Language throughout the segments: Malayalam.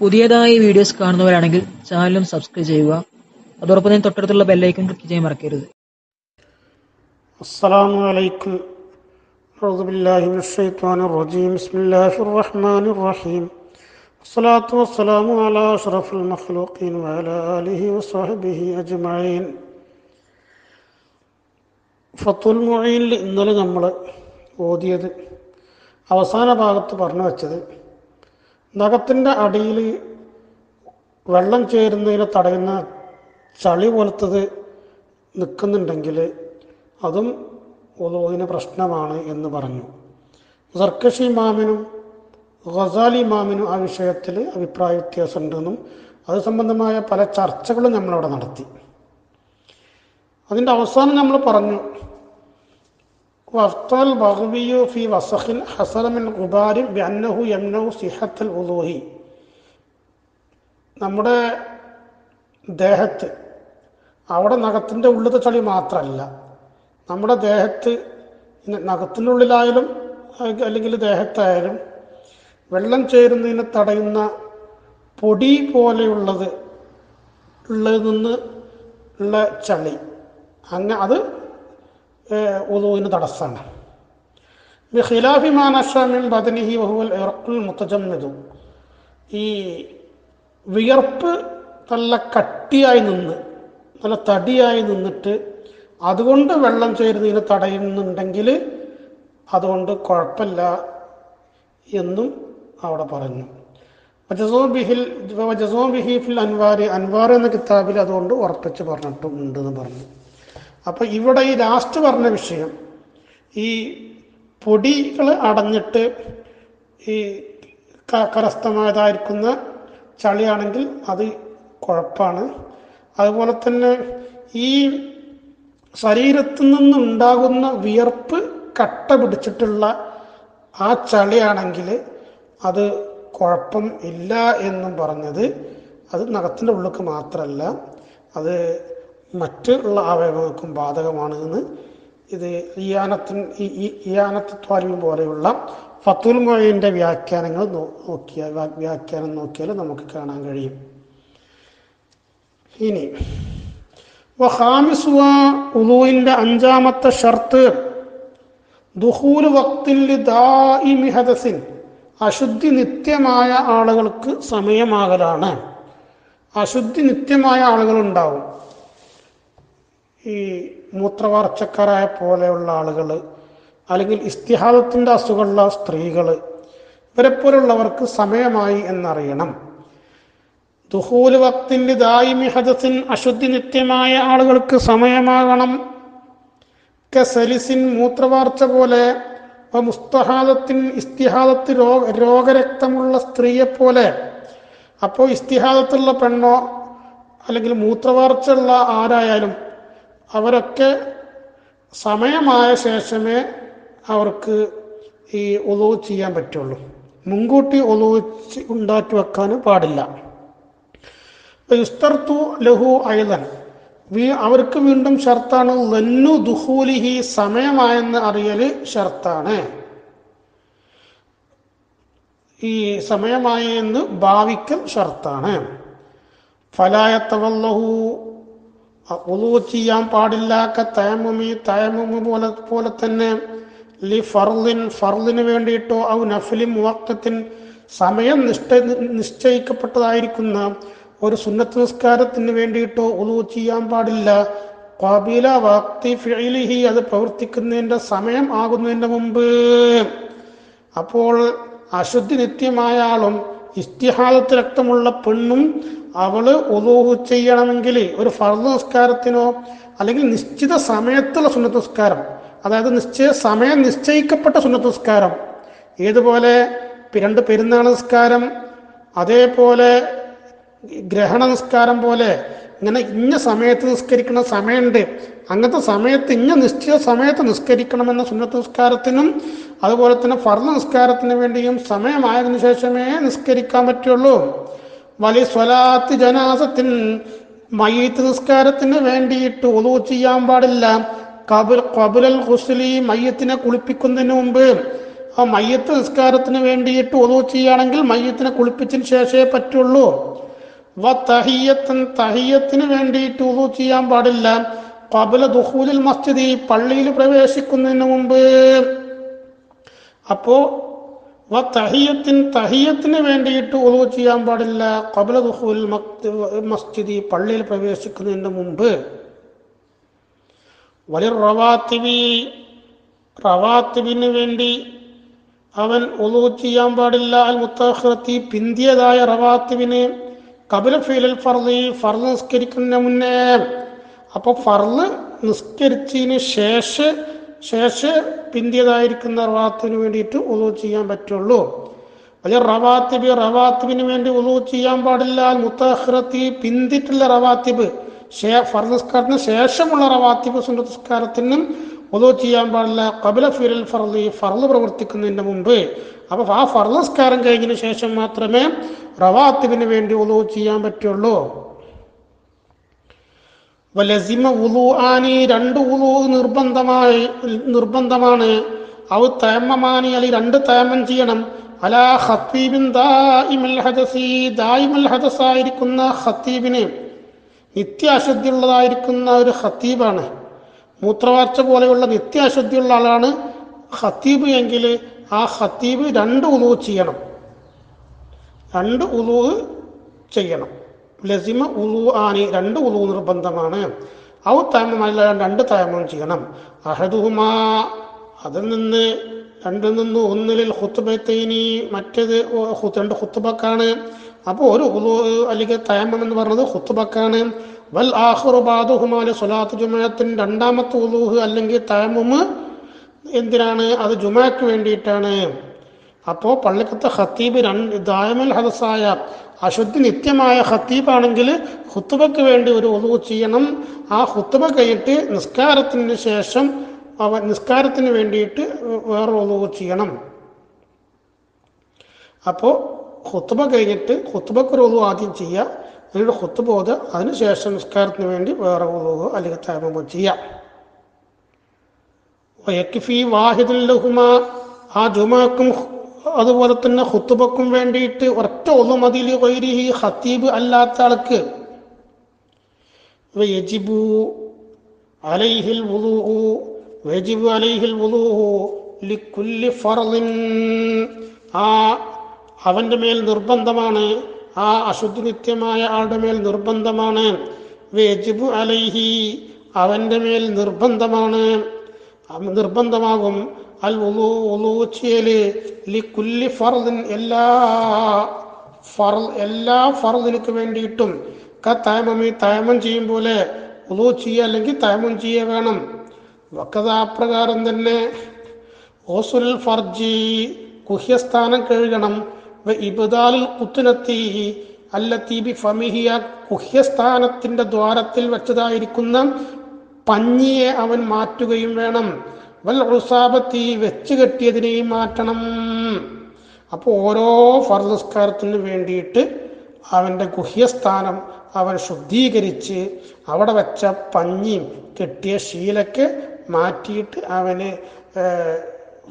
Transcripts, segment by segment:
പുതിയതായി വീഡിയോസ് കാണുന്നവരാണെങ്കിൽ ചാനലും സബ്സ്ക്രൈബ് ചെയ്യുക അതോടൊപ്പം തന്നെ തൊട്ടടുത്തുള്ള ബെല്ലൈക്കൺ ക്ലിക്ക് ചെയ്യാൻ മറക്കരുത് السلام عليكم أعوذ بالله من الشيطان الرجيم بسم الله الرحمن الرحيم والصلاة والسلام على أشرف المخلوقين وعلى آله وصحبه أجمعين ഫത്തുൽ മൊഴിയിൽ ഇന്നലെ നമ്മൾ ഓതിയത് അവസാന ഭാഗത്ത് പറഞ്ഞു വെച്ചത് നഖത്തിന്റെ അടിയിൽ വെള്ളം ചേരുന്നതിനെ തടയുന്ന ചളി പോലത്തത് നിൽക്കുന്നുണ്ടെങ്കിൽ അതും ഒലോവിന് പ്രശ്നമാണ് എന്ന് പറഞ്ഞു. സർക്കഷി ഇമാമിനും ഗസാലി ഇമാമിനും ആ വിഷയത്തിൽ അഭിപ്രായ വ്യത്യാസമുണ്ടെന്നും അത് സംബന്ധമായ പല ചർച്ചകളും നമ്മളവിടെ നടത്തി. അതിന്റെ അവസാനം നമ്മൾ പറഞ്ഞു വഫ്തൽ ബഹ്വിയു ഫി വസഖിൻ ഹസലമിൻ ഗുബാരിൻ ബന്നഹു യംനഹു സിഹത്തൽ ഉലൂഹി നമ്മുടെ ദേഹത്ത് അവിടെ നഖത്തിന്റെ ഉള്ളിലത്തെ ചളി മാത്രമല്ല നമ്മുടെ ദേഹത്ത് നഖത്തിന്റെ അല്ലെങ്കിൽ ദേഹത്തായാലും വെള്ളം ചേരുന്നതിനെ തടയുന്ന പൊടി പോലെയുള്ളത് ഉള്ളതിൽ നിന്ന് ഉള്ള ചളി. അങ്ങ അത് ഉദുവിന് തടസ്സമാണ് ഖിലാഫി മാനഷമിൻ ബദനിഹി വഹുവൽ ഇറക്കുൽ മുത്തജമ്മിതു ഈ വിയർപ്പ് നല്ല കട്ടിയായി നിന്ന് നല്ല തടിയായി നിന്നിട്ട് അതുകൊണ്ട് വെള്ളം ചേരുന്നതിന് തടയുന്നുണ്ടെങ്കിൽ അതുകൊണ്ട് കുഴപ്പമില്ല എന്നും അവിടെ പറഞ്ഞു. വജസോ ബിഹിൽ വജസോ ബിഹിഫിൽ അൻവാർ അൻവാർ എന്ന കിതാബിൽ അതുകൊണ്ട് ഉറപ്പിച്ച് പറഞ്ഞിട്ടുണ്ടെന്ന് പറഞ്ഞു. അപ്പം ഇവിടെ ഈ ലാസ്റ്റ് പറഞ്ഞ വിഷയം ഈ പൊടികൾ അടഞ്ഞിട്ട് ഈ കരസ്ഥമായതായിരിക്കുന്ന ചളിയാണെങ്കിൽ അത് കുഴപ്പമാണ് അതുപോലെ തന്നെ ഈ ശരീരത്തിൽ നിന്നുണ്ടാകുന്ന വിയർപ്പ് കട്ട പിടിച്ചിട്ടുള്ള ആ ചളിയാണെങ്കിൽ അത് കുഴപ്പം ഇല്ല എന്നും പറഞ്ഞത് അത് നഖത്തിന്റെ ഉള്ളിലേക്ക് മാത്രമല്ല അത് മറ്റുള്ള അവയവങ്ങൾക്കും ബാധകമാണ് എന്ന് ഇത് ഇയാനത്തിന് ഇയാനത്വാരിയും പോലെയുള്ള ഫത്തുൽ മൊഴിന്റെ വ്യാഖ്യാനങ്ങൾ നോക്കിയാൽ വ്യാഖ്യാനം നോക്കിയാൽ നമുക്ക് കാണാൻ കഴിയും. ഇനി വഹാമിസുവ ഉദുവിന്റെ അഞ്ചാമത്തെ ഷർത്ത് ദുഹൂൽ അശുദ്ധി നിത്യമായ ആളുകൾക്ക് സമയമാകലാണ്. അശുദ്ധി നിത്യമായ ആളുകളുണ്ടാവും ഈ മൂത്രവാർച്ചക്കാരായ പോലെയുള്ള ആളുകൾ അല്ലെങ്കിൽ ഇസ്തിഹാദത്തിന്റെ അസുഖമുള്ള സ്ത്രീകൾ ഇവരെ പോലുള്ളവർക്ക് സമയമായി എന്നറിയണം. ദുഹൂൽ വക്തിന്റെ ദായിമി ഹദസിൻ അശുദ്ധി നിത്യമായ ആളുകൾക്ക് സമയമാകണം. കസലിസിൻ മൂത്രവാർച്ച പോലെ മുസ്തഹാദത്തിൻ ഇസ്തിഹാദത്ത് രോഗ രോഗരക്തമുള്ള സ്ത്രീയെ പോലെ. അപ്പോൾ ഇസ്തിഹാദത്തുള്ള പെണ്ണോ അല്ലെങ്കിൽ മൂത്രവാർച്ചയുള്ള ആരായാലും അവരൊക്കെ സമയമായ ശേഷമേ അവർക്ക് ഈ ഒലവ് ചെയ്യാൻ പറ്റുള്ളൂ. മുൻകൂട്ടി ഒലവ് ഉണ്ടാക്കി വെക്കാൻ പാടില്ല. യുസ്തർത്തു ലഹു അയലൻ വീ അവർക്ക് വീണ്ടും ഷർത്താണ്. ലന്നു ദുഹൂലിഹി സമയമായെന്ന് അറിയൽ ഷർത്താണ്. ഈ സമയമായെന്ന് ഭാവിക്കൽ ഷർത്താണ്. ഫലായത്തവല്ലഹു ഉളു ചെയ്യാൻ പാടില്ലാക്ക തയമുമി തയമുമ പോലെ പോലെ തന്നെ ലി ഫർലിൻ ഫർലിന് വേണ്ടിയിട്ടോ ഔ നഫ്ലിൻ മുവക്കത്തിൻ സമയം നിഷ്ഠ നിശ്ചയിക്കപ്പെട്ടതായിരിക്കുന്ന ഒരു സുന്നത്ത് നിസ്കാരത്തിന് വേണ്ടിയിട്ടോ ഉളു ചെയ്യാൻ പാടില്ല. കാബീല വാക്തി ഫിലിഹി അത് പ്രവർത്തിക്കുന്നതിന്റെ സമയം ആകുന്നതിന്റെ മുമ്പ്. അപ്പോൾ അശുദ്ധി നിത്യമായ ആളും ഇസ്തിഹാദത്ത് രക്തമുള്ള പെണ്ണും അവൾ ഒലൂഹ് ചെയ്യണമെങ്കിൽ ഒരു ഫർദ് നിസ്കാരത്തിനോ അല്ലെങ്കിൽ നിശ്ചിത സമയത്തുള്ള സുന്നത്ത് നിസ്കാരം അതായത് നിശ്ചയ സമയം നിശ്ചയിക്കപ്പെട്ട സുന്നത്ത് നിസ്കാരം ഏതുപോലെ രണ്ട് പെരുന്നാൾ നിസ്കാരം അതേപോലെ ഗ്രഹണ നിസ്കാരം പോലെ ഇങ്ങനെ ഇന്ന സമയത്ത് നിസ്കരിക്കുന്ന സമയമുണ്ട് അങ്ങനത്തെ സമയത്ത് ഇന്ന നിശ്ചിത സമയത്ത് നിസ്കരിക്കണമെന്ന സുന്നത്ത് നിസ്കാരത്തിനും അതുപോലെ തന്നെ ഫർദ് നിസ്കാരത്തിന് വേണ്ടിയും സമയമായതിനു ശേഷമേ നിസ്കരിക്കാൻ പറ്റുള്ളൂ. വലിയ സ്വലാത്ത് ജനാസത്തിൻ മയ്യത്ത് നിസ്കാരത്തിന് വേണ്ടിയിട്ട് ഒതു ചെയ്യാൻ പാടില്ല. കബുൽ കബുലൽ ഹുസ്ലി മയ്യത്തിനെ കുളിപ്പിക്കുന്നതിന് മുമ്പ് ആ മയ്യത്ത് നിസ്കാരത്തിന് വേണ്ടിയിട്ട് ഒതു ചെയ്യുകയാണെങ്കിൽ മയ്യത്തിനെ കുളിപ്പിച്ചതിന് ശേഷമേ പറ്റുള്ളൂ. വ തഹിയത്തൻ തഹിയത്തിന് വേണ്ടിയിട്ട് ഒതു ചെയ്യാൻ പാടില്ല. കബല ദുഹൂലിൽ മസ്ജിദ് ഈ പള്ളിയിൽ പ്രവേശിക്കുന്നതിന് മുമ്പ്. അപ്പോ വ തഹിയത്തിൻ തഹിയത്തിന് വേണ്ടിയിട്ട് ഒതു ചെയ്യാൻ പാടില്ല. കബല ദുഹൂൽ മസ്ജിദ് ഈ പള്ളിയിൽ പ്രവേശിക്കുന്നതിന് മുമ്പ്. വലിയ റവാത്തിബി റവാത്തിബിന് വേണ്ടി അവൻ ഒതു ചെയ്യാൻ പാടില്ല. അൽ മുത്തഹ്റത്തി പിന്തിയതായ റവാത്തിബിന് കബല ഫീലൽ ഫർദി ഫർദ് നിസ്കരിക്കുന്നതിന് മുന്നേ അപ്പൊ ഫർൾ നിസ്കരിച്ചതിന് ശേഷ ശേഷ പിന്തിയതായിരിക്കുന്ന റവാത്തിന് വേണ്ടിയിട്ട് ഉളു ചെയ്യാൻ പറ്റുള്ളൂ. വലിയ റവാത്തിബ് റവാത്തിബിന് വേണ്ടി ഉളു ചെയ്യാൻ പാടില്ല. മുത്തഹ്റത്തി പിന്തിട്ടുള്ള റവാത്തിബ് ഫർദ് നിസ്കാരത്തിന് ശേഷമുള്ള റവാത്തിബ് സുന്നത്ത് നിസ്കാരത്തിനും ഒതു ചെയ്യാൻ പാടില്ല. കബില ഫിരൽ ഫർദി ഫർൾ പ്രവർത്തിക്കുന്നതിന് മുമ്പ്. അപ്പോൾ ആ ഫർ നിസ്കാരം കഴിഞ്ഞതിന് ശേഷം മാത്രമേ റവാത്തിബിന് വേണ്ടി ഒതു ചെയ്യാൻ പറ്റുള്ളൂ. വലസിമ ഉലു ആനി രണ്ട് ഉലു നിർബന്ധമായി നിർബന്ധമാണ്. അവ തേമമാനി അല്ലെങ്കിൽ രണ്ട് തേമം ചെയ്യണം. അലാ ഹത്തീബിൻ ദായിമൽ ഹദസി. ദായിമൽ ഹദസായിരിക്കുന്ന ഖത്തീബിന് നിത്യാശുദ്ധിയുള്ളതായിരിക്കുന്ന ഒരു ഹത്തീബാണ് മൂത്രവാർച്ച പോലെയുള്ള നിത്യാശുദ്ധിയുള്ള ആളാണ് ഹത്തീബ് എങ്കിൽ ആ ഹത്തീബ് രണ്ട് ഉലു ചെയ്യണം. രണ്ട് ഉലു ചെയ്യണം. ലസിമ ഉളു ആനി രണ്ട് ഉളു നിർബന്ധമാണ്. ഔ താമമല്ല രണ്ട് താമം ചെയ്യണം. അഹദുഹുമാ അതിൽ നിന്ന് രണ്ടിൽ നിന്ന് ഒന്നിലിൽ ഹുത്തുബത്തേനി മറ്റേത് രണ്ട് ഹുത്തുബക്കാണ് അപ്പോൾ ഒരു ഉളു അല്ലെങ്കിൽ തയമം എന്ന് പറഞ്ഞത് ഹുത്തുബക്കാണ് വൽ ആഹുറു ബാദുഹുമാൽ സ്വലാത്ത് ജുമാത്തിന് രണ്ടാമത്തെ ഉലൂഹ് അല്ലെങ്കിൽ തയമുമ് എന്തിനാണ്? അത് ജുമാക്ക് വേണ്ടിയിട്ടാണ്. അപ്പോൾ പള്ളിക്കത്തെ ഖത്തീബ് രണ്ട് ദായമൽ ഹദസായ അശുദ്ധി നിത്യമായ ഖത്തീബാണെങ്കിൽ ഹുത്തുബക്ക് വേണ്ടി ഒരു ഒതു ചെയ്യണം. ആ ഹുത്തുബ കഴിഞ്ഞിട്ട് നിസ്കാരത്തിന് ശേഷം അവ നിസ്കാരത്തിന് വേണ്ടിയിട്ട് വേറെ ഒതു ചെയ്യണം. അപ്പോൾ ഹുത്തുബ കഴിഞ്ഞിട്ട് ഹുത്തുബക്ക് ഒരു ഒതു ആദ്യം ചെയ്യുക എന്നിട്ട് ഹുത്തുബ ഓതുക. അതിനുശേഷം നിസ്കാരത്തിന് വേണ്ടി വേറെ ഒതു അല്ലെങ്കിൽ തയമോ ചെയ്യാം. വയക്കിഫി വാഹിദുൽ ലഹുമ ആ ജുമാക്കും അതുപോലെ തന്നെ ഹുത്തുബക്കും വേണ്ടിയിട്ട് ഒറ്റ ഒന്ന് മതിൽ ഈ ഹത്തീബ് അല്ലാത്ത ആൾക്ക് യജിബു അലൈഹിൽ വുളൂഹു യജിബു അലൈഹിൽ വുളൂഹു ലിക്കുല്ലി ഫർളിൻ ആ അവന്റെ മേൽ നിർബന്ധമാണ് ആ അശുദ്ധനിത്യമായ ആളുടെ മേൽ നിർബന്ധമാണ്. വേജിബു അലൈഹി അവന്റെ മേൽ നിർബന്ധമാണ്. നിർബന്ധമാകും അൽ ഉളു ചെയ്യൽ. ലിക്കുല്ലി കുല്ലി ഫർദിൻ എല്ലാ ഫർ എല്ലാ ഫർദിനക്ക് വേണ്ടിയിട്ടും. ക തയമമി തായമം ചെയ്യും പോലെ ഉളു ചെയ്യുക അല്ലെങ്കിൽ തായമം ചെയ്യുക വേണം. വക്കത അപ്രകാരം തന്നെ ഓസുൽ ഫർജി കുഹ്യസ്ഥാനം കഴുകണം. വ ഇബ്ദാലുൽ കുത്തുനത്തി അല്ലത്തി ബി ഫമിഹിയ കുഹ്യസ്ഥാനത്തിന്റെ ദ്വാരത്തിൽ വെച്ചതായിരിക്കുന്ന പഞ്ഞിയെ അവൻ മാറ്റുകയും വേണം. വൽ ഉസാബത്തി വെച്ച് കെട്ടിയതിനെയും മാറ്റണം. അപ്പോൾ ഓരോ ഫർദസ്കാരത്തിന് വേണ്ടിയിട്ട് അവന്റെ ഗുഹ്യസ്ഥാനം അവൻ ശുദ്ധീകരിച്ച് അവിടെ വെച്ച പഞ്ഞിയും കെട്ടിയ ശീലക്ക് മാറ്റിയിട്ട് അവന്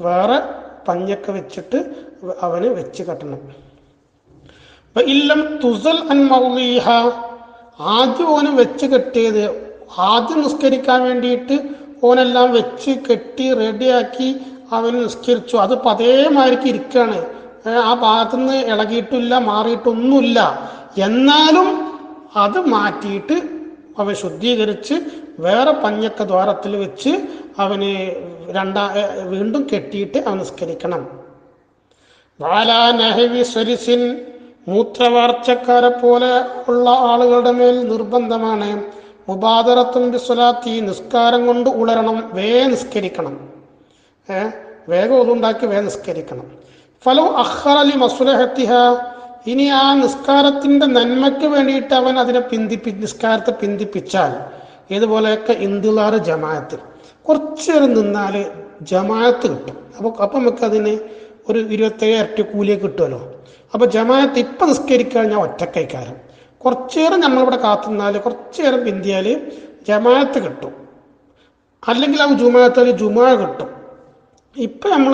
വേറെ പഞ്ഞൊക്കെ വെച്ചിട്ട് അവന് വെച്ച് കെട്ടണം. ഇല്ലം തുസൽ അൻ മൗലീഹ ആദ്യം അവന് വെച്ച് കെട്ടിയത് ആദ്യം നിസ്കരിക്കാൻ വേണ്ടിയിട്ട് ഓനെല്ലാം വെച്ച് കെട്ടി റെഡിയാക്കി അവൻ നിസ്കരിച്ചു. അത് പതേമാരിക്ക് ഇരിക്കുകയാണ് ആ ഭാഗത്തുനിന്ന് ഇളകിയിട്ടില്ല മാറിയിട്ടൊന്നുമില്ല. എന്നാലും അത് മാറ്റിയിട്ട് അവൻ ശുദ്ധീകരിച്ച് വേറെ പഞ്ഞക്ക ദ്വാരത്തിൽ വെച്ച് അവന് രണ്ടാ വീണ്ടും കെട്ടിയിട്ട് അവൻ നിസ്കരിക്കണം. മൂത്രവാർച്ചക്കാരെ പോലെ ഉള്ള ആളുകളുടെ മേൽ നിർബന്ധമാണ്. മുബാദറത്തും ബിസ്വലാത്തി നിസ്കാരം കൊണ്ട് ഉളരണം വേ നിസ്കരിക്കണം. ഏ? വേഗം ഒതുണ്ടാക്കി വേ നിസ്കരിക്കണം. ഫലോ അഹ്റലി മസുലഹത്തിഹ. ഇനി ആ നിസ്കാരത്തിന്റെ നന്മയ്ക്ക് വേണ്ടിയിട്ട് അവൻ അതിനെ പിന്തിപ്പി നിസ്കാരത്തെ പിന്തിപ്പിച്ചാൽ ഇതുപോലെയൊക്കെ ഇന്ദിലാറ് ജമാഅത്ത്. കുറച്ചേരം നിന്നാൽ ജമാഅത്ത് കിട്ടും. അപ്പോൾ അപ്പം നമുക്ക് അതിന് ഒരു ഇരുപത്തേഴ് ഇരട്ടി കൂലിയെ കിട്ടുമല്ലോ. അപ്പോൾ ജമാഅത്ത് ഇപ്പം നിസ്കരിക്കാൻ ഞാൻ ഒറ്റക്കൈക്കാരം. കുറച്ചു നേരം നമ്മളിവിടെ കാത്തുനിന്നാൽ കുറച്ചേറെ നേരം പിന്തിയാൽ ജമാഅത്ത് കിട്ടും. അല്ലെങ്കിൽ ആ ജുമാഅത്താൽ ജുമാ കിട്ടും. ഇപ്പം നമ്മൾ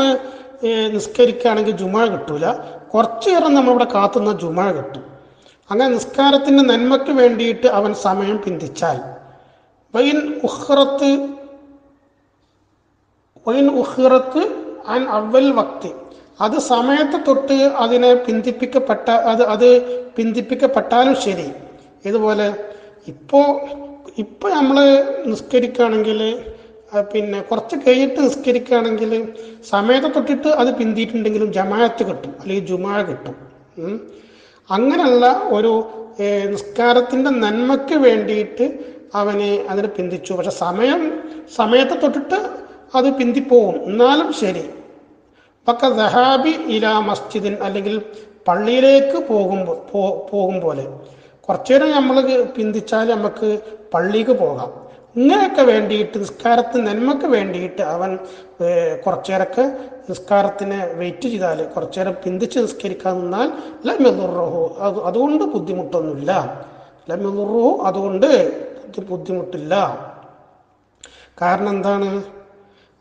നിസ്കരിക്കുകയാണെങ്കിൽ ജുമാ കിട്ടൂല. കുറച്ചേറെ നേരം നമ്മളിവിടെ കാത്തുന്ന ജുമാ കിട്ടും. അങ്ങനെ നിസ്കാരത്തിന്റെ നന്മയ്ക്ക് വേണ്ടിയിട്ട് അവൻ സമയം പിന്തിച്ചാൽ. വൈൻ ഉഹ്റത്ത് വൈൻ ഉഹ്റത്ത് അൻ അവൽ വക്തി. അത് സമയത്ത് തൊട്ട് അതിനെ പിന്തിപ്പിക്കപ്പെട്ട അത് അത് പിന്തിപ്പിക്കപ്പെട്ടാലും ശരി. ഇതുപോലെ ഇപ്പോൾ ഇപ്പോൾ നമ്മൾ നിസ്കരിക്കുകയാണെങ്കിൽ പിന്നെ കുറച്ച് കഴിഞ്ഞിട്ട് നിസ്കരിക്കുകയാണെങ്കിൽ സമയത്തെ തൊട്ടിട്ട് അത് പിന്തിയിട്ടുണ്ടെങ്കിലും ജമാഅത്ത് കിട്ടും അല്ലെങ്കിൽ ജുമാ കിട്ടും. അങ്ങനെയുള്ള ഒരു നിസ്കാരത്തിന്റെ നന്മയ്ക്ക് വേണ്ടിയിട്ട് അവനെ അതിനെ പിന്തിച്ചു. പക്ഷെ സമയം സമയത്തെ തൊട്ടിട്ട് അത് പിന്തിപ്പോവും. എന്നാലും ശരി. പക്ക ദഹാബി ഇല മസ്ജിദിൻ അല്ലെങ്കിൽ പള്ളിയിലേക്ക് പോകുമ്പോൾ പോകും പോലെ. കുറച്ചു നേരം നമ്മൾ പിന്തിച്ചാൽ നമുക്ക് പള്ളിക്ക് പോകാം. ഇങ്ങനെയൊക്കെ വേണ്ടിയിട്ട് നിസ്കാരത്തിന് നന്മക്ക് വേണ്ടിയിട്ട് അവൻ കുറച്ചേരൊക്കെ കുറച്ചു നിസ്കാരത്തിന് വെയിറ്റ് ചെയ്താൽ കുറച്ചേരം പിന്തിച്ച് നിസ്കരിക്കാൻ നിന്നാൽ ലമെതുറഹു അത് അതുകൊണ്ട് ബുദ്ധിമുട്ടൊന്നുമില്ല. ലമെതുറഹു അതുകൊണ്ട് ബുദ്ധിമുട്ടില്ല. കാരണം എന്താണ്?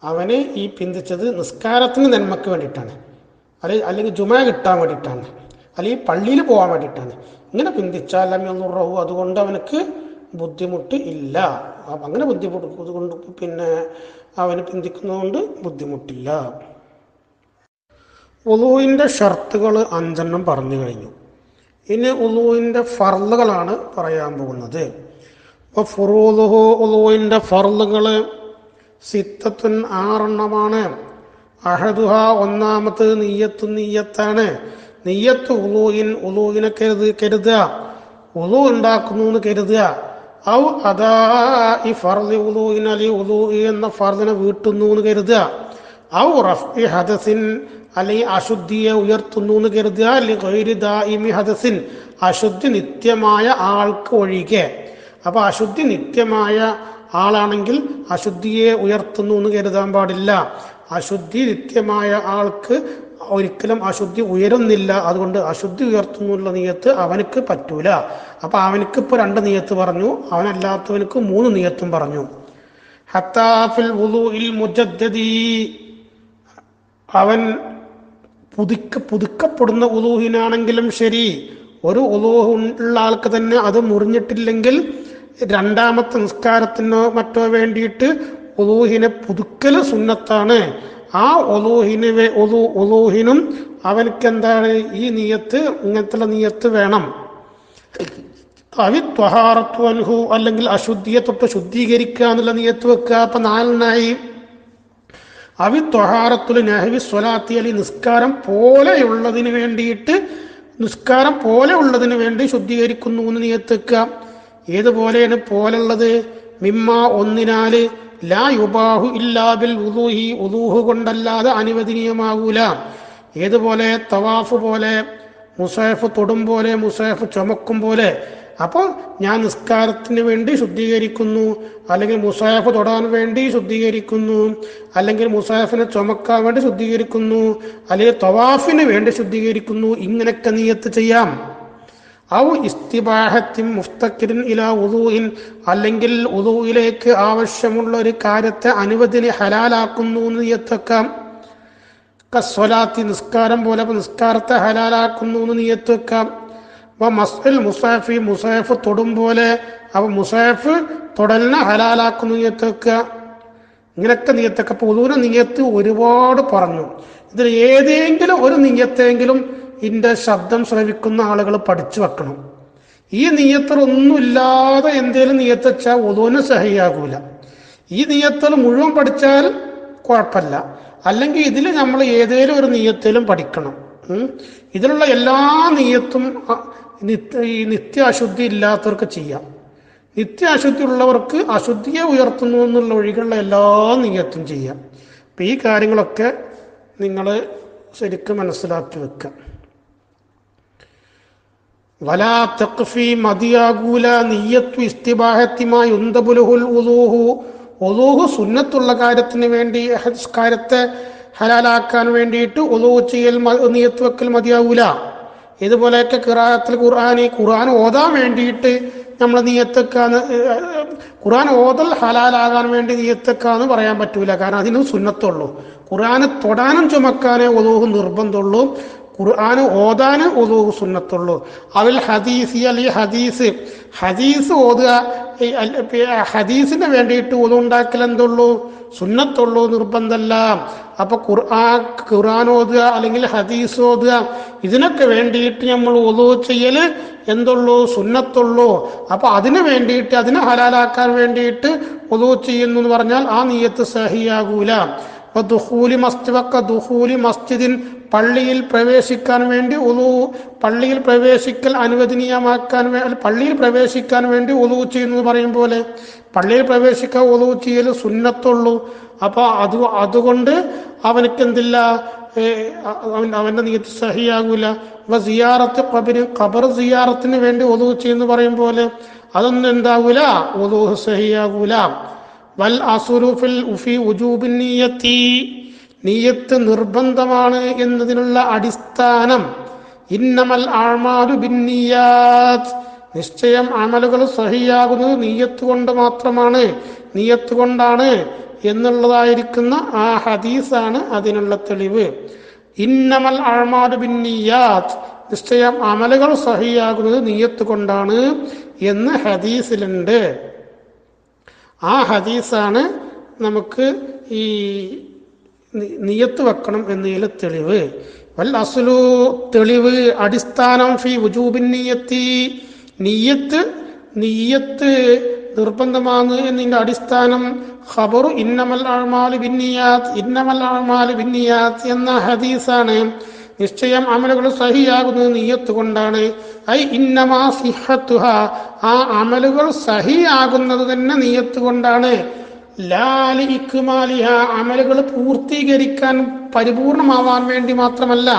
അവന് ഈ പിന്തിച്ചത് നിസ്കാരത്തിന് നന്മക്ക് വേണ്ടിയിട്ടാണ്. അല്ലെ അല്ലെങ്കിൽ ജുമ കിട്ടാൻ വേണ്ടിയിട്ടാണ്. അല്ലെങ്കിൽ പള്ളിയിൽ പോകാൻ വേണ്ടിയിട്ടാണ്. ഇങ്ങനെ പിന്തിച്ചാൽ അമ്മുറഹു അതുകൊണ്ട് അവനക്ക് ബുദ്ധിമുട്ട് ഇല്ല. അങ്ങനെ ബുദ്ധിമുട്ട് കൊണ്ട് പിന്നെ അവന് പിന്തിക്കുന്നതുകൊണ്ട് ബുദ്ധിമുട്ടില്ല. ഉളുവിന്റെ ഷർത്തുകൾ അഞ്ചെണ്ണം പറഞ്ഞു കഴിഞ്ഞു. ഇനി ഉളുവിന്റെ ഫർളുകളാണ് പറയാൻ പോകുന്നത്. അപ്പോൾ ഫുറൂലുഹു ഉളുവിന്റെ ഫർളുകൾ സിത്തത്തുൻ ആറെണ്ണമാണ്. അഹദുഹ ഒന്നാമത് നീയത്തു നീയത്താണ്. നീയത്ത് ഉലൂയിൻ ഉലൂയിനെ കരുത് കരുതുക. ഉലു ഉണ്ടാക്കുന്നു എന്ന് കരുതുക. ഔ അതാ ഈ ഫർദ് ഉലൂയിൻ അലി ഉലൂ എന്ന ഫർദിനെ വീട്ടുന്നു എന്ന് കരുതുക. ഔ റഫ്ഇ ഹദസിൻ അല്ലെങ്കിൽ അശുദ്ധിയെ ഉയർത്തുന്നു എന്ന് കരുതുക. അല്ലെങ്കിൽ ഹദസിൻ അശുദ്ധി നിത്യമായ ആൾക്ക് ഒഴികെ. അപ്പൊ അശുദ്ധി നിത്യമായ ആളാണെങ്കിൽ അശുദ്ധിയെ ഉയർത്തുന്നു എന്ന് കരുതാൻ പാടില്ല. അശുദ്ധി നിത്യമായ ആൾക്ക് ഒരിക്കലും അശുദ്ധി ഉയരുന്നില്ല. അതുകൊണ്ട് അശുദ്ധി ഉയർത്തുന്നുള്ള നീയത്ത് അവനക്ക് പറ്റൂല. അപ്പൊ അവനക്ക് ഇപ്പൊ രണ്ട് നീയത്ത് പറഞ്ഞു. അവനല്ലാത്തവനക്ക് മൂന്ന് നീയത്തും പറഞ്ഞു. ഹത്താഫിൽ അവൻ പുതുക്ക പുതുക്കപ്പെടുന്ന ഉലൂഹിനാണെങ്കിലും ശരി. ഒരു ഉലൂഹ് ഉള്ള ആൾക്ക് തന്നെ അത് മുറിഞ്ഞിട്ടില്ലെങ്കിൽ രണ്ടാമത്തെ നിസ്കാരത്തിനോ മറ്റോ വേണ്ടിയിട്ട് ഒലൂഹിനെ പുതുക്കൽ സുന്നത്താണ്. ആ ഒലൂഹിന് ഒലൂ ഒലൂഹിനും അവനക്ക് എന്താണ് ഈ നീയത്ത് ഇങ്ങനത്തെ നീയത്ത് വേണം. അവി ത്വഹാറത്തു അല്ലെങ്കിൽ അശുദ്ധിയെ തൊട്ട് ശുദ്ധീകരിക്കുക എന്നുള്ള നീയത്ത് വെക്കുക. അപ്പൊ നാലിനായി അവി ത്വഹാറത്തുൽ നഹവി സ്വലാത്തി അലി നിസ്കാരം പോലെയുള്ളതിന് വേണ്ടിയിട്ട് നിസ്കാരം പോലെ ഉള്ളതിന് വേണ്ടി ശുദ്ധീകരിക്കുന്നു എന്ന് നീയത്തേക്കുക ഏതുപോലെയാണ് പോലുള്ളത്? മിമ്മ ഒന്നിനാല് ലാ യുബാഹു ഇല്ലാബിൽ ഉദൂഹി ഉദൂഹു കൊണ്ടല്ലാതെ അനുവദനീയമാകൂല. ഏതുപോലെ? തവാഫ് പോലെ മുസൈഫ് തൊടും പോലെ മുസൈഫ് ചുമക്കും പോലെ. അപ്പോൾ ഞാൻ നിസ്കാരത്തിന് വേണ്ടി ശുദ്ധീകരിക്കുന്നു അല്ലെങ്കിൽ മുസാഫ് തൊടാൻ വേണ്ടി ശുദ്ധീകരിക്കുന്നു അല്ലെങ്കിൽ മുസാഫിനെ ചുമക്കാൻ വേണ്ടി ശുദ്ധീകരിക്കുന്നു അല്ലെങ്കിൽ തവാഫിന് വേണ്ടി ശുദ്ധീകരിക്കുന്നു ഇങ്ങനെയൊക്കെ നീയത്ത് ചെയ്യാം. ഔ ഇസ്തിബാഹത്തിൻ മുഫ്തക്കിരിൻ ഇല ഉദൂഹിൻ അല്ലെങ്കിൽ ഉദൂയിലേക്ക് ആവശ്യമുള്ള ഒരു കാര്യത്തെ അനുവദിനെ ഹലാലാക്കുന്നു എന്ന് നീയത്തെക്കാം. കസ്വലാത്തി നിസ്കാരം പോലെ നിസ്കാരത്തെ ഹലാലാക്കുന്നു എന്ന് നിയത്തുവെക്കാം അപ്പൊ മസ്ഇൽ മുസാഫി മുസാഫ് തൊടും പോലെ അപ്പൊ മുസാഫ് തൊടലിനെ ഹലാലാക്കുന്നു നിയത്തുവെക്കുക ഇങ്ങനെയൊക്കെ ഇങ്ങനൊക്കെ പൊതുവിനെ നീയത്ത് ഒരുപാട് പറഞ്ഞു. ഇതിൽ ഏതെങ്കിലും ഒരു നീയത്തെങ്കിലും ഇതിന്റെ ശബ്ദം ശ്രവിക്കുന്ന ആളുകൾ പഠിച്ചു വെക്കണം. ഈ നീയത്തിൽ ഒന്നുമില്ലാതെ എന്തേലും നീയത്ത് വെച്ചാൽ ഉദൂന് സഹിയാകൂല. ഈ നീയത്തൽ മുഴുവൻ പഠിച്ചാൽ കുഴപ്പമില്ല. അല്ലെങ്കിൽ ഇതിൽ നമ്മൾ ഏതെങ്കിലും ഒരു നീയത്തിലും പഠിക്കണം. ഇതിലുള്ള എല്ലാ നീയത്തും ഈ നിത്യ അശുദ്ധി ഇല്ലാത്തവർക്ക് ചെയ്യാം. നിത്യ അശുദ്ധി ഉള്ളവർക്ക് അശുദ്ധിയെ ഉയർത്തുന്നു എന്നുള്ള ഒഴികളുള്ള എല്ലാ നീയത്തും ചെയ്യാം. അപ്പം ഈ കാര്യങ്ങളൊക്കെ നിങ്ങൾ ശരിക്കും മനസ്സിലാക്കി വെക്കുക വലാ തഖ്ഫി മതിയാകൂല നീയത്തു ഇസ്തിബാഹത്തിമായി ഉന്തബുലുഹുൽ ഉദൂഹു. ഉദൂഹു സുന്നത്തുള്ള കാര്യത്തിന് വേണ്ടി ഹസ്കാരത്തെ ഹലാലാക്കാൻ വേണ്ടിയിട്ട് ഉദൂഹ് ചെയ്യൽ നീയത്ത് വെക്കൽ മതിയാകൂല ഇതുപോലെയൊക്കെ ഖിറാഅത്തിൽ ഖുർആൻ ഖുർആൻ ഓതാൻ വേണ്ടിയിട്ട് നമ്മൾ നീയത്തെക്കാന്ന് ഖുർആൻ ഓതൽ ഹലാലാകാൻ വേണ്ടി നീയത്തെക്കാന്ന് പറയാൻ പറ്റൂല. കാരണം അതിന് സുന്നത്തുള്ളൂ. ഖുർആന് തൊടാനും ചുമക്കാനേ ഒതുവ് നിർബന്ധമുള്ളൂ. ഖുർആന് ഓതാന് ഒതുവ് സുന്നത്തുള്ളൂ. അവൽ ഹദീസ് അല്ലെങ്കിൽ ഹദീസ്. ഹദീസ് ഓതുക ഹദീസിന് വേണ്ടിയിട്ട് ഒതു ഉണ്ടാക്കൽ എന്തുള്ളൂ? സുന്നത്തുള്ളൂ നിർബന്ധമല്ല അപ്പൊ ഖുർആൻ ഖുർആൻ ഓതുക അല്ലെങ്കിൽ ഹദീസ് ഓതുക ഇതിനൊക്കെ വേണ്ടിയിട്ട് നമ്മൾ ഒതു ചെയ്യൽ എന്തുള്ളൂ? സുന്നത്തുള്ളൂ. അപ്പൊ അതിന് വേണ്ടിയിട്ട് അതിനെ ഹലാലാക്കാൻ വേണ്ടിയിട്ട് ഒതു ചെയ്യുന്നു എന്ന് പറഞ്ഞാൽ ആ നീയത്ത് സഹിയാകൂല. ദുഹൂലി മസ്ജിദൊക്കെ ദുഹൂലി മസ്ജിദിൻ പള്ളിയിൽ പ്രവേശിക്കാൻ വേണ്ടി ഉളു പള്ളിയിൽ പ്രവേശിക്കൽ അനുവദനീയമാക്കാൻ പള്ളിയിൽ പ്രവേശിക്കാൻ വേണ്ടി ഉളു ചെയ്യുന്നത് പറയും പോലെ പള്ളിയിൽ പ്രവേശിക്കാൻ ഉളു ചെയ്യൽ സുന്നത്തുള്ളൂ. അപ്പോൾ അത് അതുകൊണ്ട് അവനക്ക് എന്തില്ല? ഏ, അവൻ അവന്റെ നീയത്ത് സഹിയാകൂല. അപ്പൊ സിയാറത്ത് കബിന് ഖബർ സിയാറത്തിന് വേണ്ടി ഒതു ചെയ്യുന്നു പറയും പോലെ അതൊന്നും എന്താകൂല ഒതു സഹിയാകൂല. വൽ അസുരുഫിൽ ഉഫി ഉജൂബിൻ നീയത്തി. നീയത്ത് നിർബന്ധമാണ് എന്നതിനുള്ള അടിസ്ഥാനം ഇന്നമൽ ആഴ്മാലു ബിന്നിയാത് നിശ്ചയം അമലുകൾ സഹിയാകുന്നത് നീയത്ത് കൊണ്ട് മാത്രമാണ്. നീയത്ത് കൊണ്ടാണ് എന്നുള്ളതായിരിക്കുന്ന ആ ഹദീസാണ് അതിനുള്ള തെളിവ്. ഇന്നമൽ ആഴ്മാലു ബിന്നിയാത് നിശ്ചയം അമലുകൾ സഹിയാകുന്നത് നീയത്ത് കൊണ്ടാണ് എന്ന് ഹദീസിലുണ്ട്. ആ ഹദീസാണ് നമുക്ക് ഈ നിയത്ത് വെക്കണം എന്നതിൽ തെളിവ്. വൽ അസുലു തെളിവ് അടിസ്ഥാനം ഫി വുജൂബിൻ നീയത്തി. നീയത്ത് നീയത്ത് നിർബന്ധമാണ് എന്നതിന്റെ അടിസ്ഥാനം ഖബറു ഇന്നമൽ അഴ്മാൽ ബിന്നിയാത്ത് ഇന്നമൽ അഴ്മാൽ ബിന്നിയാത്ത് എന്ന ഹദീസാണ്. നിശ്ചയം അമലുകൾ സഹിയാകുന്നത് നീയത്ത് കൊണ്ടാണ്. ഐ ഇന്നമാ സിഹത്തുഹ. ആ അമലുകൾ സഹിയാകുന്നത് തന്നെ നീയത്ത് കൊണ്ടാണ്. ലാലി ഇക്കുമാലിഹ അമലുകൾ പൂർത്തീകരിക്കാൻ പരിപൂർണമാവാൻ വേണ്ടി മാത്രമല്ല.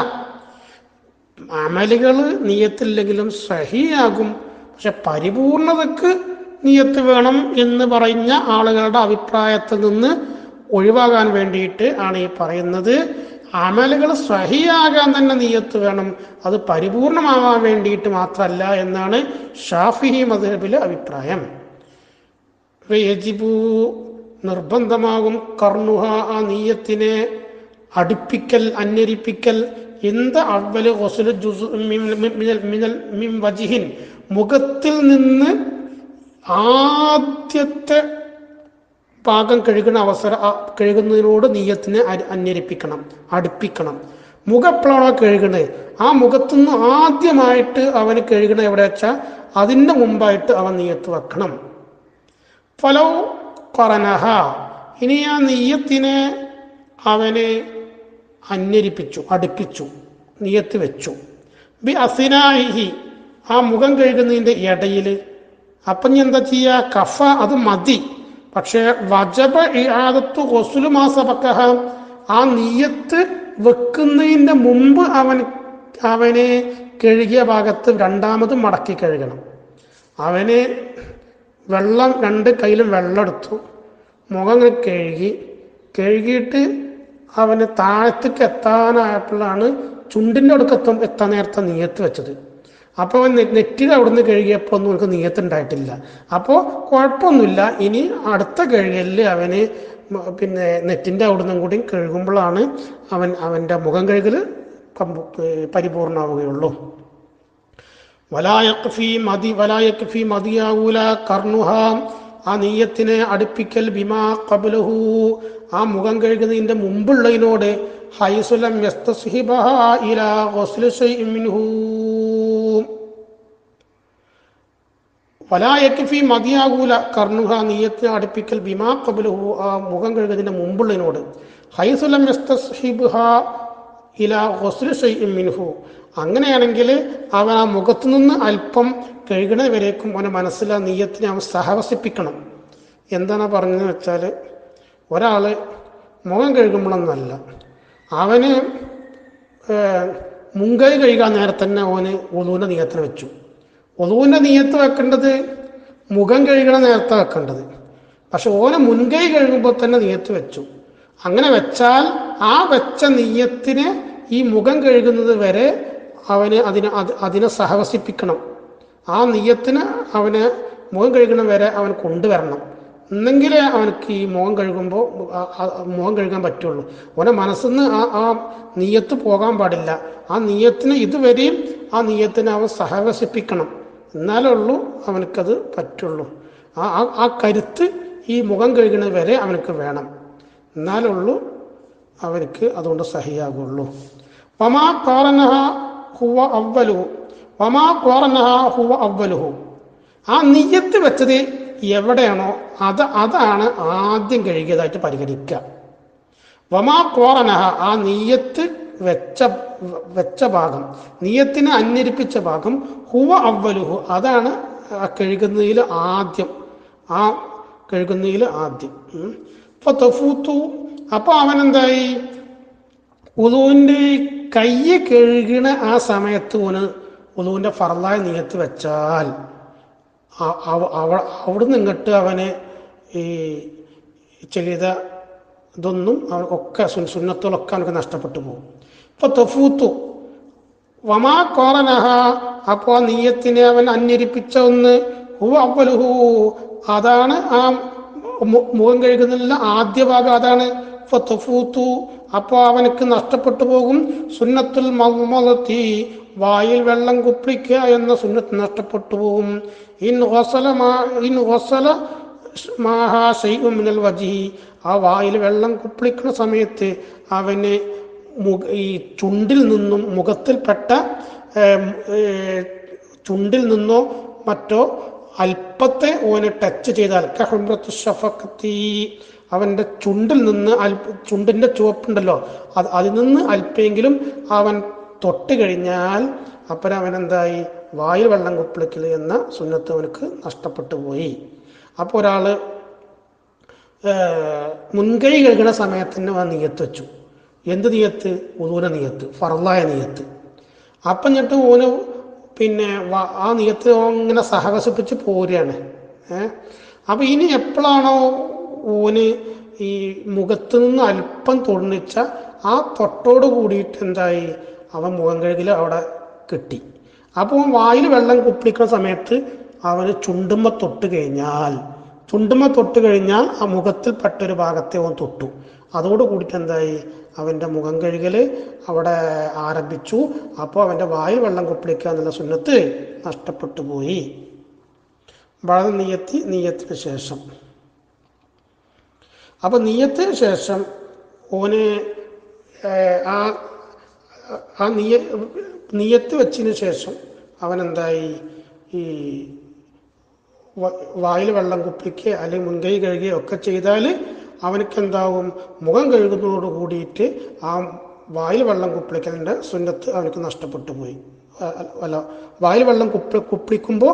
അമലുകൾ നീയത്തില്ലെങ്കിലും സഹിയാകും. പക്ഷെ പരിപൂർണതക്ക് നീയത്ത് വേണം എന്ന് പറഞ്ഞ ആളുകളുടെ അഭിപ്രായത്തിൽ നിന്ന് ഒഴിവാകാൻ വേണ്ടിയിട്ട് ആണ് ഈ പറയുന്നത്. അമലുകൾ സഹിയാകാൻ തന്നെ നീയത്ത് വേണം. അത് പരിപൂർണമാവാൻ വേണ്ടിയിട്ട് മാത്രമല്ല എന്നാണ് ഷാഫിഹി മദബിലെ അഭിപ്രായം. യജിബു നിർബന്ധമാകും കർണുഹ ആ നീയത്തിനെ അടുപ്പിക്കൽ അന്വരിപ്പിക്കൽ എന്ത് അവൽ മുഖത്തിൽ നിന്ന് ആദ്യത്തെ ഭാഗം കഴുകുന്ന അവസര കഴുകുന്നതിനോട് നീയത്തിനെ അന്വരിപ്പിക്കണം അടുപ്പിക്കണം. മുഖപ്പെളാണോ കഴുകണത് ആ മുഖത്തുനിന്ന് ആദ്യമായിട്ട് അവന് കഴുകണ എവിടെ വെച്ചാൽ അതിന്റെ മുമ്പായിട്ട് അവൻ നീയത്ത് വെക്കണം. ഫലോ കൊറനഹ. ഇനി ആ നീയത്തിനെ അവന് അന്വരിപ്പിച്ചു അടുപ്പിച്ചു നീയത്ത് വെച്ചു. ബി അസിനാഹി ആ മുഖം കഴുകുന്നതിന്റെ ഇടയിൽ അപ്പം എന്താ ചെയ്യുക കഫ അത് മതി. പക്ഷേ വജബ ഇയാദത്തു ഹൊസുലു മാസപക്കഹ ആ നീയത്ത് വെക്കുന്നതിന്റെ മുമ്പ് അവൻ അവനെ കഴുകിയ ഭാഗത്ത് രണ്ടാമത് മടക്കി കഴുകണം. അവന് വെള്ളം രണ്ട് കയ്യിലും വെള്ളം എടുത്തു മുഖം കഴുകി കഴുകിയിട്ട് അവന് താഴത്തേക്ക് എത്താനായപ്പോഴാണ് ചുണ്ടിന്റെ അടുക്കെത്തും എത്താൻ നേരത്തെ നീയത്ത് വെച്ചത്. അപ്പോൾ അവൻ നെ- നെറ്റിയുടെ അവിടുന്ന് കഴുകിയപ്പോൾ ഒന്നും അവർക്ക് നീയത്തുണ്ടായിട്ടില്ല അപ്പോൾ കുഴപ്പമൊന്നുമില്ല. ഇനി അടുത്ത കഴുകലിൽ അവന് പിന്നെ നെറ്റിന്റെ അവിടുന്നും കൂടി കഴുകുമ്പോഴാണ് അവൻ അവന്റെ മുഖം കഴുകൽ പരിപൂർണമാവുകയുള്ളൂ. വലായക്ഫി മതി വലായക്ഫി മതിയാവൂല കർണുഹ. ആ നീയത്തിനെ അടുപ്പിക്കൽ ബിമാ കബലഹു ആ മുഖം കഴുകുന്നതിന്റെ മുമ്പുള്ളതിനോട് ഹൈസുലം വലായക്ഫി മതിയാകൂല കർണുഹ നീയത്ത് അടുപ്പിക്കൽ ബിമാ കബുലഹു ആ മുഖം കഴുകുന്നതിന് മുമ്പുള്ളതിനോട് ഹൈസുലം മിൻഹു. അങ്ങനെയാണെങ്കിൽ അവൻ ആ മുഖത്തു നിന്ന് അല്പം കഴുകണ വരേക്കും അവനെ മനസ്സിലാ നീയത്തിനെ അവൻ സഹവസിപ്പിക്കണം. എന്താണ് പറഞ്ഞതെന്ന് വെച്ചാൽ ഒരാൾ മുഖം കഴുകുമ്പോഴൊന്നല്ല അവന് മുങ്കൈ കഴുകാൻ നേരത്തെ തന്നെ അവന് ഉളുവിന്റെ നീയത്തിന് വെച്ചു. ഒതുവിന്റെ നീയത്ത് വെക്കേണ്ടത് മുഖം കഴുകണ നേരത്തെ വെക്കേണ്ടത്. പക്ഷെ ഓനെ മുൻകൈ കഴുകുമ്പോൾ തന്നെ നീയത്ത് വെച്ചു. അങ്ങനെ വെച്ചാൽ ആ വെച്ച നീയത്തിന് ഈ മുഖം കഴുകുന്നത് വരെ അവന് അതിനെ അത് അതിനെ സഹവസിപ്പിക്കണം. ആ നീയത്തിന് അവന് മുഖം കഴുകണ വരെ അവൻ കൊണ്ടുവരണം. എന്നെങ്കിലേ അവനക്ക് ഈ മുഖം കഴുകുമ്പോൾ മുഖം കഴുകാൻ പറ്റുള്ളൂ. ഓനെ മനസ്സിന്ന് ആ ആ നീയത്ത് പോകാൻ പാടില്ല. ആ നീയത്തിന് ഇതുവരെയും ആ നീയത്തിനെ അവൻ സഹവസിപ്പിക്കണം. എന്നാലേ ഉള്ളൂ അവനക്കത് പറ്റുള്ളൂ. ആ ആ- കരുത്ത് ഈ മുഖം കഴുകുന്നത് വരെ അവനക്ക് വേണം. എന്നാലേ ഉള്ളൂ അവനക്ക് അതുകൊണ്ട് സഹിയാകുള്ളൂ. വമാ കോറനഹ ഹുവ അവലുഹു വമാ കോറനഹ ഹുവ അവലുഹു ആ നിയ്യത്ത് വെച്ചത് എവിടെയാണോ അത് അതാണ് ആദ്യം കഴുകിയതായിട്ട് പരിഗണിക്കുക. വമാ കോറനഹ ആ നീയത്ത് വെച്ച വെച്ച ഭാഗം. നിയത്തിനെ അന്യരിപ്പിച്ച ഭാഗം ഹുവ അവലുഹു അതാണ് കഴുകുന്നതിൽ ആദ്യം. ആ കഴുകുന്നതിൽ ആദ്യം. അപ്പൊ തൊഫൂത്തു. അപ്പൊ അവനെന്തായി? ഉദുവിന്റെ കയ്യ് കഴുകണ ആ സമയത്ത് ഓന് ഉദുവിന്റെ ഫറലായ നീയത്ത് വെച്ചാൽ അവിടുന്ന് ഇങ്ങോട്ട് അവന് ഈ ചെയ്ത ഇതൊന്നും അവൻ ഒക്കെ സുന്നത്തുകളൊക്കെ അവനക്ക് നഷ്ടപ്പെട്ടു പോകും. ഇപ്പൊ തൊഫൂത്തു വമാ കോറനഹ അപ്പോ നീയത്തിനെ അവൻ അന്വരിപ്പിച്ച ഒന്ന് അവലുഹു അതാണ് ആ മുഖം കഴുകുന്നതിലെ ആദ്യ ഭാഗം അതാണ്. ഇപ്പൊ തൊഫൂത്തു അപ്പോ അവനക്ക് നഷ്ടപ്പെട്ടു പോകും. സുന്നത്തുൽ മൗമലത്തി വായിൽ വെള്ളം കുപ്പിക്കുക എന്ന സുന്നത്ത് നഷ്ടപ്പെട്ടു പോകും. ഇൻ ഹൊസല ഇൻ ഹൊസല മാഹാ ശൈഉം മിനൽ വജി. ആ വായിൽ വെള്ളം കുപ്പിക്കുന്ന സമയത്ത് അവന് ഈ ചുണ്ടിൽ നിന്നും മുഖത്തിൽപ്പെട്ട ചുണ്ടിൽ നിന്നോ മറ്റോ അല്പത്തെ ഓനെ ടച്ച് ചെയ്താൽ കഹുംറത്തു ഷഫഖത്തി അവന്റെ ചുണ്ടിൽ നിന്ന് അല്പ ചുണ്ടിന്റെ ചുവപ്പുണ്ടല്ലോ അത് അതിൽ നിന്ന് അല്പെങ്കിലും അവൻ തൊട്ട് കഴിഞ്ഞാൽ അപ്പം അവൻ എന്തായി വായിൽ വെള്ളം കുപ്പിളിക്കൽ എന്ന സുന്നത്ത് അവനക്ക് നഷ്ടപ്പെട്ടു പോയി. അപ്പോൾ ഒരാൾ മുൻകൈ കഴുകണ സമയത്തിന് അവൻ നീയത്ത് വെച്ചു. എന്ത് നീയത്ത്? ഉദൂന നീയത്ത്. ഫറലായ നീയത്ത്. അപ്പം എന്നിട്ട് ഓന് പിന്നെ ആ നീയത്ത് ഇങ്ങനെ സഹവസിപ്പിച്ച് പോരുകയാണ് ഏഹ് അപ്പം ഇനി എപ്പോഴാണോ ഓന് ഈ മുഖത്ത് നിന്ന് അല്പം തൊണ്ണിച്ച ആ തൊട്ടോട് കൂടിയിട്ട് എന്തായി? അവൻ മുഖം കഴുകിൽ അവിടെ കിട്ടി. അപ്പോൾ വായിൽ വെള്ളം കുപ്പിക്കുന്ന സമയത്ത് അവന് ചുണ്ടുമ്മ തൊട്ട് കഴിഞ്ഞാൽ ചുണ്ടുമ്മ തൊട്ട് കഴിഞ്ഞാൽ ആ മുഖത്തിൽ ഒരു ഭാഗത്തെ അവൻ തൊട്ടു. അതോട് കൂടിയിട്ട് എന്തായി അവന്റെ മുഖം കഴുകൽ അവിടെ ആരംഭിച്ചു. അപ്പോൾ അവന്റെ വായിൽ വെള്ളം കുപ്പിളിക്കുക എന്നുള്ള സുന്നത്ത് നഷ്ടപ്പെട്ടു പോയി. വളരെ നീയത്തി നീയത്തിന് ശേഷം. അപ്പോൾ നീയത്തിന് ശേഷം ഓന് ആ ആ നീയ നീയത്ത് വെച്ചതിന് ശേഷം അവൻ എന്തായി ഈ വായിൽ വെള്ളം കുപ്പിക്കുക അല്ലെങ്കിൽ മുൻകൈ കഴുകുകയോ ഒക്കെ ചെയ്താൽ അവനക്ക് എന്താവും മുഖം കഴുകുന്നതോട് കൂടിയിട്ട് ആ വായിൽ വെള്ളം കുപ്പിളിക്കലിന്റെ സുന്നത്ത് അവനക്ക് നഷ്ടപ്പെട്ടു പോയി. അല്ല വായിൽ വെള്ളം കുപ്പി കുപ്പിളിക്കുമ്പോൾ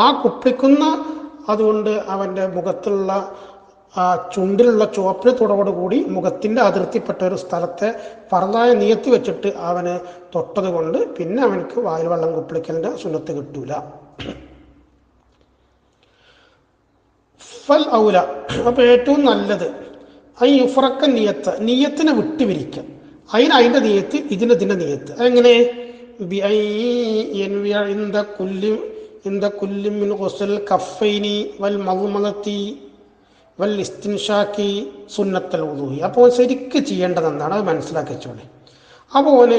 ആ കുപ്പിളിക്കുന്ന അതുകൊണ്ട് അവന്റെ മുഖത്തുള്ള ആ ചുണ്ടിലുള്ള ചുവപ്പിന് തുടവോടുകൂടി മുഖത്തിന്റെ അതിർത്തിപ്പെട്ട ഒരു സ്ഥലത്തെ പറന്നായ നീയത്തി വെച്ചിട്ട് അവന് തൊട്ടത് കൊണ്ട് പിന്നെ അവനക്ക് വായിൽ വെള്ളം കുപ്പിളിക്കലിന്റെ സുന്നത്ത് കിട്ടൂല. ഫൽ ഔല. അപ്പൊ ഏറ്റവും നല്ലത്. ഐ യുഫറക്ക നിയത്ത്. നിയത്തിനെ വിട്ടുപിരിക്കുക അതിന് അതിന്റെ നിയത്ത് ഇതിന് ഇതിന്റെ നിയത്ത്. അതെങ്ങനെ? ബി വൽ വൽ അപ്പോൾ ശരിക്ക് ചെയ്യേണ്ടത് എന്താണ് അത് മനസ്സിലാക്കി വെച്ചോളെ. അപ്പോൾ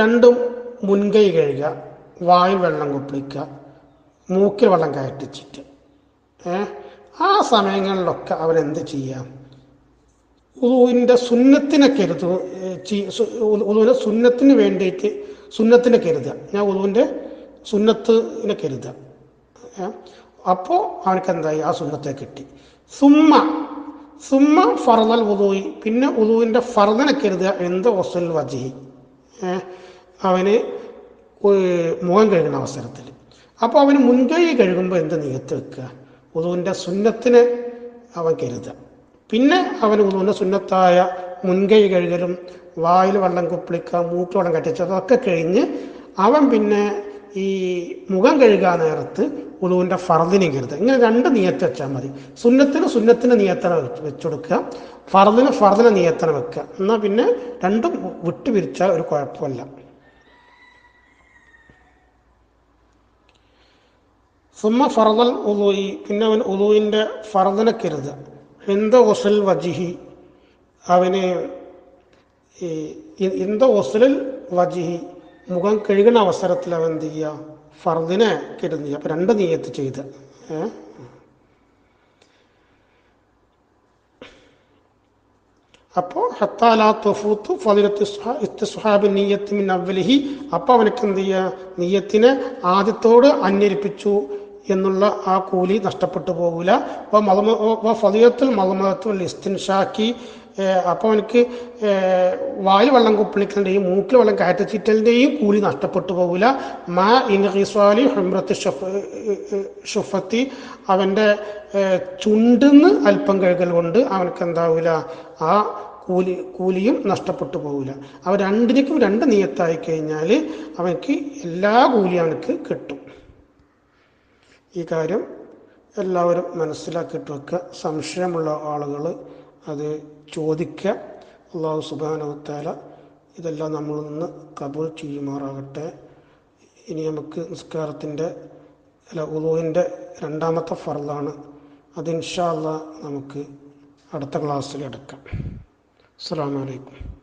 രണ്ടും മുൻകൈ കഴുകുക വായിൽ വെള്ളം കുപ്പിളിക്കുക മൂക്കിൽ വെള്ളം കയറ്റിച്ചിട്ട്. ആ സമയങ്ങളിലൊക്കെ അവരെന്ത് ചെയ്യാം? ഉദുവിന്റെ സുന്നത്തിനെ കരുതു ഉദുവിന്റെ സുന്നത്തിന് വേണ്ടിയിട്ട് സുന്നത്തിനെ കരുതുക ഞാൻ ഉദുവിന്റെ സുന്നത്തിനെ കരുതുക? അപ്പോൾ അവനക്ക് എന്തായി ആ സുന്നത്തെ കിട്ടി. സുമ്മ സുമ്മ ഫർദൽ ഉദുവി. പിന്നെ ഉദുവിന്റെ ഫർദനെ കരുതുക എന്ത് വസുൽ വജി? അവന് മുഖം കഴുകുന്ന അവസരത്തിൽ. അപ്പോൾ അവന് മുൻകൈ കഴുകുമ്പോൾ എന്ത് നീയത്ത് വെക്കുക? ഉദുവിന്റെ സുന്നത്തിന് അവൻ കരുതാം. പിന്നെ അവൻ ഉദുവിന്റെ സുന്നത്തായ മുൻകൈ കഴുകലും വായിൽ വെള്ളം കുപ്പിളിക്കുക മൂക്ക് വെള്ളം കട്ടിച്ച് അതൊക്കെ കഴിഞ്ഞ് അവൻ പിന്നെ ഈ മുഖം കഴുകാൻ നേരത്ത് ഉളുവിന്റെ ഫറദിനെ കരുതുക ഇങ്ങനെ രണ്ട് നിയത്ത് വെച്ചാൽ മതി. സുന്നത്തിന് സുന്നത്തിന് നിയത്തന വെച്ചുകൊടുക്കുക ഫറദിന് ഫറദിന് നിയത്തന വെക്കുക. എന്നാൽ പിന്നെ രണ്ടും വിട്ടുപിരിച്ചാൽ ഒരു കുഴപ്പമില്ല. സുമ്മ ഫറദൽ ഉദൂയി പിന്നെ അവൻ ഉദൂയിന്റെ ഫറദനെ കരുത് എന്ത ഒസൽ വജിഹി അവന് ഇന്ത ഒസലിൽ വജിഹി മുഖം കഴുകുന്ന അവസരത്തിൽ അവൻ എന്ത് ചെയ്യുക? ഫർദിനെ കരുതി അപ്പം രണ്ട് നീയത്ത് ചെയ്ത്? അപ്പോൾ ഹത്താലാ തൊഫൂത്ത് ഫതിലത്ത് ഇസ്തുഹാബ് നീയത്ത് മിൻ അവലിഹി അപ്പോൾ അവനക്ക് എന്ത് ചെയ്യുക? നീയത്തിനെ ആദ്യത്തോട് അന്വരിപ്പിച്ചു എന്നുള്ള ആ കൂലി നഷ്ടപ്പെട്ടു പോകില്ല അപ്പോൾ മതമ ഫതിയത്തിൽ മതമതത്തിൽ ഇസ്തിൻഷാക്കി അപ്പോൾ എനിക്ക് വായിൽ വെള്ളം കുപ്പിളിക്കലിന്റെയും മൂക്കിൽ വെള്ളം കയറ്റച്ചിറ്റലിന്റെയും കൂലി നഷ്ടപ്പെട്ടു പോകില്ല മാ ഇൻഹിസ്വാലി ഹംറത്ത് ഷുഫത്തി അവന്റെ ചുണ്ടെന്ന് അല്പം കഴുകൽ കൊണ്ട് അവനക്ക് എന്താവില്ല ആ കൂലി കൂലിയും നഷ്ടപ്പെട്ടു പോകില്ല അവ രണ്ടിനും രണ്ട് നിയത്തായി കഴിഞ്ഞാൽ അവനക്ക് എല്ലാ കൂലിയും അവനക്ക് കിട്ടും. ഈ കാര്യം എല്ലാവരും മനസ്സിലാക്കിയിട്ട് വെക്കുക സംശയമുള്ള ആളുകൾ അത് ചോദിക്കുക. അള്ളാഹു സുബാനവത്താല ഇതെല്ലാം നമ്മളിൽ നിന്ന് കബൂൾ ചെയ്യുമാറാകട്ടെ. ഇനി നമുക്ക് നിസ്കാരത്തിന്റെ അല്ല ഉദുവിന്റെ രണ്ടാമത്തെ ഫറലാണ് അത് ഇൻഷാ അള്ളാ നമുക്ക് അടുത്ത ക്ലാസ്സിൽ എടുക്കാം. അസ്സാം വലൈക്കും